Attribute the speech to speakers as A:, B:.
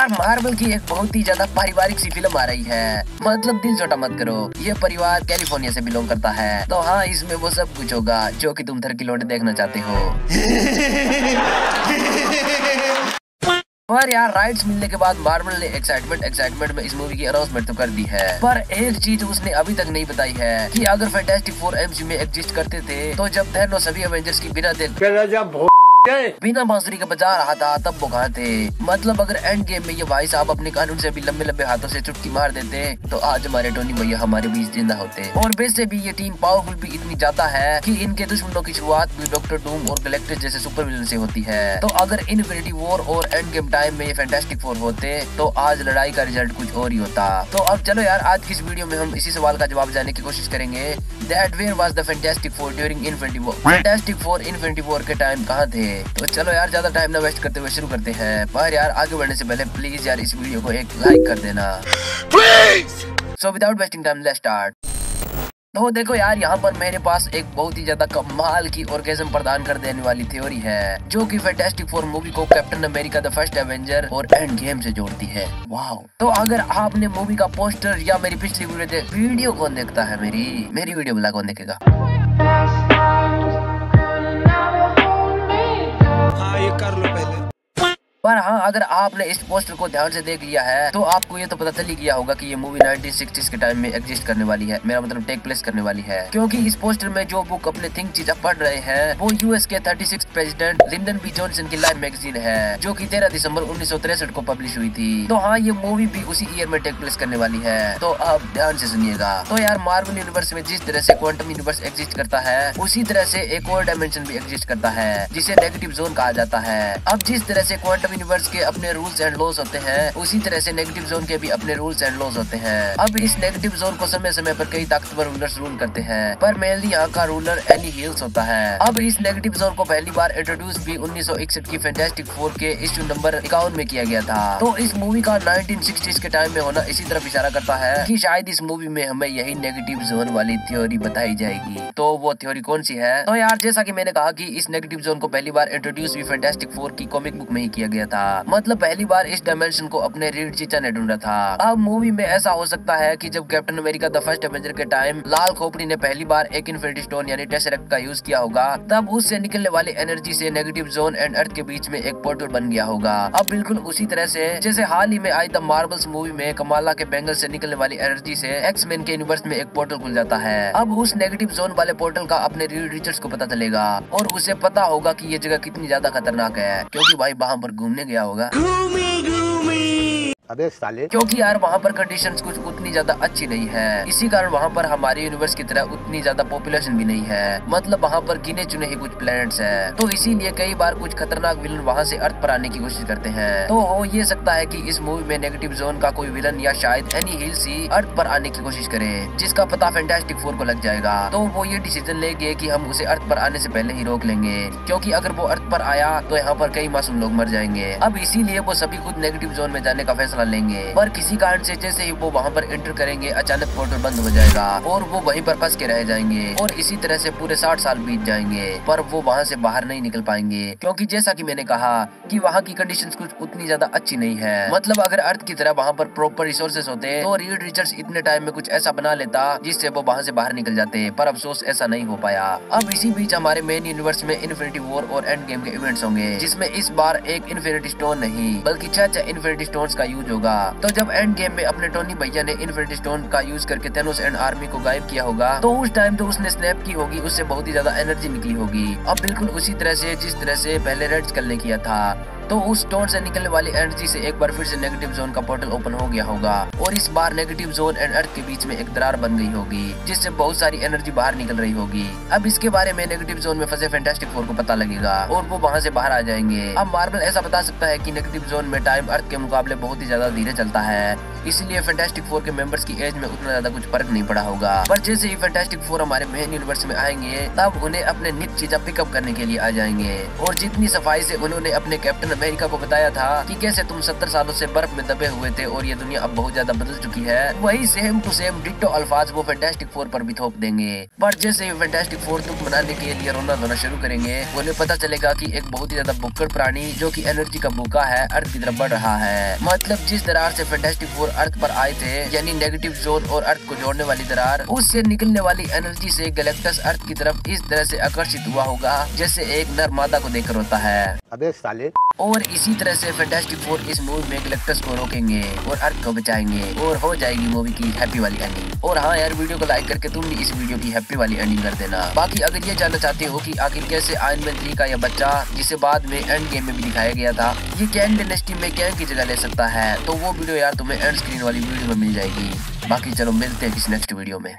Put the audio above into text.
A: यार मार्वल की एक बहुत ही ज़्यादा पारिवारिक सी फ़िल्म आ रही है। मतलब दिल छोटा मत करो, ये परिवार कैलिफ़ोर्निया से बिलोंग करता है। तो हाँ इसमें वो सब कुछ होगा, जो कि तुम थर की लौटे देखना चाहते हो। पर यार राइट्स मिलने के बाद मार्वल ने एक्साइटमेंट एक्साइटमेंट में इस मूवी की अनाउंसमेंट तो कर दी है। पर एक चीज़ उसने अभी तक नहीं बताई है, कि अगर फैंटास्टिक फोर एमसी में एग्जिस्ट करते थे तो जब थैनो सभी एवेंजर्स की बिना दिल बिना बांसुरी के बजा रहा था, तब वो कहा थे मतलब अगर एंड गेम में ये भाई साहब अपने कानून से भी लंबे लंबे हाथों से चुटकी मार देते तो आज हमारे टोनी भैया हमारे बीच ज़िंदा होते। और वैसे भी ये टीम पावरफुल भी इतनी ज़्यादा है कि इनके दुश्मनों की शुरुआत भी डॉक्टर डूम और गलेक्टर जैसे सुपर विलन से होती है। तो अगर इन्फिनिटी वॉर और एंड गेम टाइम में ये फैंटास्टिक फोर होते तो आज लड़ाई का रिज़ल्ट कुछ और ही होता। तो अब चलो यार, आज की इस वीडियो में हम इसी सवाल का जवाब जानने की कोशिश करेंगे। That where was the Fantastic Four during Infinity War Fantastic Four Infinity War के टाइम कहाँ थे? तो चलो यार ज़्यादा टाइम ना वेस्ट करते हुए शुरू करते हैं। पर यार आगे बढ़ने से पहले प्लीज़ यार इस वीडियो को एक लाइक कर देना। So without wasting time let's start तो देखो यार यहाँ पर मेरे पास एक बहुत ही ज़्यादा कमाल की ऑर्गेजम प्रदान कर देने वाली थ्योरी है जो कि फैंटास्टिक फोर मूवी को Captain America the First Avenger और एंड गेम से जोड़ती है। वाओ तो अगर आपने मूवी का पोस्टर या मेरी पिछली वीडियो वीडियो कौन देखता है मेरी? मेरी वीडियो बुला कौन देखेगा? पर हाँ अगर आपने इस पोस्टर को ध्यान से देख लिया है तो आपको ये तो पता चल ही गया होगा कि ये मूवी 1960s के टाइम में एग्जिस्ट करने वाली है। मेरा मतलब टेक प्लेस करने वाली है। क्योंकि इस पोस्टर में जो बुक अपने थिंक चीजा पढ़ रहे हैं, वो यूएस के 36 प्रेसिडेंट लिंडन बी जॉनसन की लाइव मैगजीन है, जो कि 13 दिसंबर उन्नीस को पब्लिश हुई थी। तो हाँ ये मूवी भी उसी ईयर में टेक प्लेस करने वाली है। तो आप ध्यान से सुनिएगा। तो यार मार्वल यूनिवर्स में जिस तरह से क्वांटम यूनिवर्स एग्जिस्ट करता है, उसी तरह से एक और डायमेंशन भी एग्जिस्ट करता है, जिसे नेगेटिव जोन कहा जाता है। अब जिस तरह से क्वांटम यूनिवर्स के अपने रूल्स एंड लॉस होते हैं, उसी तरह से नेगेटिव जोन के भी अपने रूल्स एंड लॉस होते हैं। अब इस नेगेटिव जोन को समय समय पर कई ताकतवर रूलर्स रूल करते हैं, पर मेनली यहाँ का रूलर एनी हिल्स होता है। अब इस नेगेटिव जोन को पहली बार इंट्रोड्यूस भी उन्नीस सौ इकसठ की फैंटास्टिक फोर के इश्यू नंबर इक्यावन में किया गया था। तो इस मूवी का नाइनटीन के टाइम में होना इसी तरफ़ इशारा करता है की शायद इस मूवी में हमें यही नेगेटिव जोन वाली थ्योरी बताई जाएगी। तो वो थ्योरी कौन सी है? तो यार, जैसा की मैंने कहा की इस नेगेटिव जोन को पहली बार इंट्रोड्यूस भी फैंटास्टिक फोर की कॉमिक बुक में ही किया गया था। मतलब पहली बार इस डायमेंशन को अपने रीड चीचा ने ढूंढा था। अब मूवी में ऐसा हो सकता है की जब Captain America the First Avenger के टाइम लाल खोपड़ी ने पहली बार एक इन्फिनिटी स्टोन यानी टेसरेक्ट का यूज़ किया होगा, तब उससे निकलने वाली एनर्जी से नेगेटिव जोन एंड अर्थ के बीच में एक पोर्टल बन गया होगा। अब बिल्कुल उसी तरह से, जैसे हाल ही में आई द मार्बल्स मूवी में कमाला के बैंगल से निकलने वाली एनर्जी से एक्स मैन के यूनिवर्स में एक पोर्टल खुल जाता है। अब उस नेगेटिव जोन वाले पोर्टल का अपने रीड रीचर्स को पता चलेगा, और उसे पता होगा कि ये जगह कितनी ज़्यादा खतरनाक है, क्योंकि भाई वहाँ पर घूमने गया होगा।
B: अबे साले।
A: क्योंकि यार वहाँ पर कंडीशंस कुछ उतनी ज़्यादा अच्छी नहीं है। इसी कारण वहाँ पर हमारे यूनिवर्स की तरह उतनी ज़्यादा पॉपुलेशन भी नहीं है। मतलब वहाँ पर गिने चुने ही कुछ प्लैनेट्स हैं। तो इसीलिए कई बार कुछ खतरनाक विलन वहाँ से अर्थ पर आने की कोशिश करते हैं। तो हो ये सकता है की इस मूवी में नेगेटिव जोन का कोई विलन या शायद एनी हिल्स ही अर्थ पर आने की कोशिश करे, जिसका पता फैंटास्टिक फोर को लग जाएगा। तो वो ये डिसीज़न लेंगे की हम उसे अर्थ पर आने से पहले ही रोक लेंगे। क्योंकि अगर वो अर्थ पर आया तो यहाँ पर कई मासूम लोग मर जाएँगे। अब इसीलिए वो सभी खुद नेगेटिव जोन में जाने का फैसला लेंगे। पर किसी कारण से जैसे ही वो वहाँ पर एंटर करेंगे, अचानक पोर्टल बंद हो जाएगा और वो वहीं पर फंस के रह जाएँगे और इसी तरह से पूरे साठ साल बीत जाएँगे, पर वो वहाँ से बाहर नहीं निकल पाएँगे। क्योंकि जैसा कि मैंने कहा कि वहाँ की कंडीशंस कुछ उतनी ज़्यादा अच्छी नहीं है। मतलब अगर अर्थ की तरह वहाँ पर प्रॉपर रिसोर्सेज होते तो रीड रिचर्स इतने टाइम में कुछ ऐसा बना लेता जिससे वो वहाँ से बाहर निकल जाते, पर अफसोस ऐसा नहीं हो पाया। अब इसी बीच हमारे मेन यूनिवर्स में इन्फिनिटी वॉर और एंड गेम के इवेंट्स होंगे, जिसमें इस बार एक इन्फिनिटी स्टोन नहीं, बल्कि छह छह इन्फिनिटी स्टोन का यूज़ होगा। तो जब एंड गेम में अपने टोनी भैया ने इन्फिनिटी स्टोन का यूज़ करके तेनोस एंड आर्मी को गायब किया होगा तो उस टाइम तो उसने स्नैप की होगी, उससे बहुत ही ज़्यादा एनर्जी निकली होगी। अब बिल्कुल उसी तरह से, जिस तरह से पहले रेड स्कल ने किया था। तो उस स्टोन से निकलने वाली एनर्जी से एक बार फिर से नेगेटिव जोन का पोर्टल ओपन हो गया होगा और इस बार नेगेटिव जोन एंड अर्थ के बीच में एक दरार बन गई होगी, जिससे बहुत सारी एनर्जी बाहर निकल रही होगी। अब इसके बारे में नेगेटिव जोन में फंसे फैंटास्टिक फोर को पता लगेगा और वो वहाँ से बाहर आ जाएँगे। अब मार्बल ऐसा बता सकता है की नेगेटिव जोन में टाइम अर्थ के मुकाबले बहुत ही ज़्यादा धीरे चलता है, इसलिए फैंटास्टिक फोर के मेंबर्स की एज में उतना ज़्यादा कुछ फ़र्क नहीं पड़ा होगा। पर जैसे ही फैंटास्टिक फोर हमारे मेन यूनिवर्स में आएँगे, तब उन्हें अपने निक चीजा पिकअप करने के लिए आ जाएँगे और जितनी सफ़ाई से उन्होंने अपने कैप्टन अमेरिका को बताया था कि कैसे तुम सत्तर सालों से बर्फ़ में दबे हुए थे और ये दुनिया अब बहुत ज़्यादा बदल चुकी है। वही सेम टू सेम डिट्टो अल्फाज वो फैंटास्टिक फोर पर भी थोप देंगे। पर जैसे फैंटास्टिक फोर तुक बनाने के लिए रोना धोना शुरू करेंगे उन्हें पता चलेगा की एक बहुत ही ज़्यादा बुक्कड़ प्राणी जो की एनर्जी का भूखा है अर्थ की तरफ़ बढ़ रहा है। मतलब जिस दरार से फैंटास्टिक फोर अर्थ पर आए थे यानी नेगेटिव जोन और अर्थ को जोड़ने वाली दरार उससे निकलने वाली एनर्जी से गैलेक्टस अर्थ की तरफ़ इस तरह से आकर्षित हुआ होगा जैसे एक नर मादा को देखकर होता है।
B: अबे साले।
A: और इसी तरह से फैंटास्टिक फोर इस मूवी में गैलेक्टस को रोकेंगे और अर्थ को बचाएँगे और हो जाएगी मूवी की हैप्पी वाली एंडिंग और हाँ यार वीडियो को लाइक करके तुम भी इस वीडियो की हैप्पी वाली एंडिंग कर देना। बाकी अगर ये जानना चाहते हो कि आखिर कैसे आयन मैन थ्री का यह बच्चा, जिसे बाद में एंड गेम में भी दिखाया गया था, ये कैन डेनेस्टी में कैन की जगह ले सकता है तो वो वीडियो यार तुम्हें एंड स्क्रीन वाली वीडियो में मिल जाएगी। बाकी चलो मिलते हैं किसी नेक्स्ट वीडियो में।